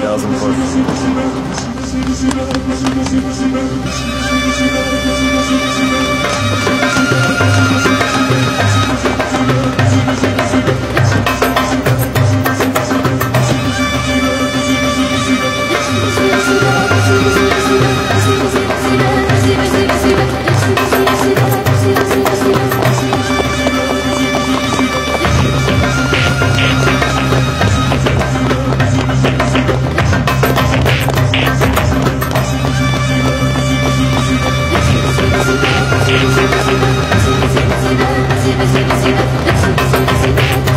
Thousand four.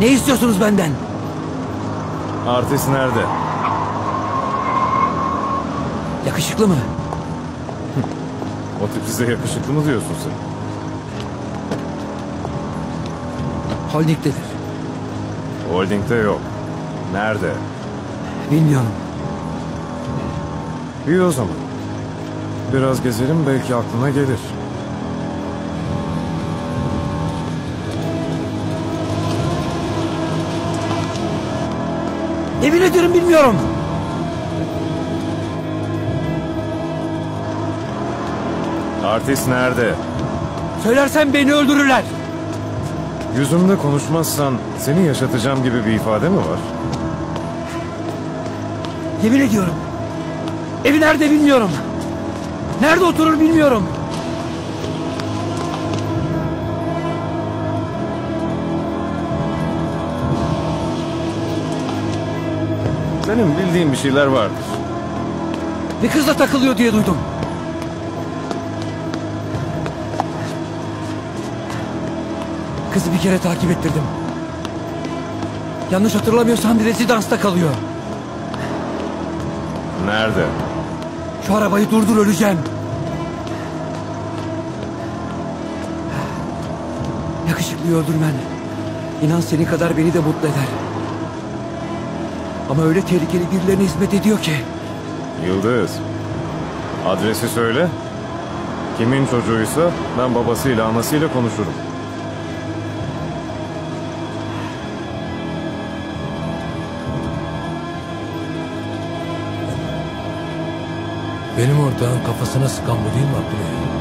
Ne istiyorsunuz benden? Artist nerede? Yakışıklı mı? O tip size yakışıklı mı diyorsun sen? Holding'dedir. Holding'de yok. Nerede? Bilmiyorum. İyi o zaman. Biraz gezelim belki aklına gelir. Yemin ediyorum bilmiyorum. Artist nerede? Söylersen beni öldürürler. Yüzümde konuşmazsan seni yaşatacağım gibi bir ifade mi var? Yemin ediyorum. Evi nerede bilmiyorum. Nerede oturur bilmiyorum. Senin bildiğin bir şeyler vardır. Bir kızla takılıyor diye duydum. Kızı bir kere takip ettirdim. Yanlış hatırlamıyorsam rezidansta kalıyor. Nerede? Şu arabayı durdur öleceğim. Yakışıklıyı öldürmen. İnan senin kadar beni de mutlu eder. Ama öyle tehlikeli birilerine hizmet ediyor ki. Yıldız. Adresi söyle. Kimin çocuğuysa ben babasıyla anasıyla konuşurum. Benim ortağın kafasına sıkan bu değil mi Abdüley?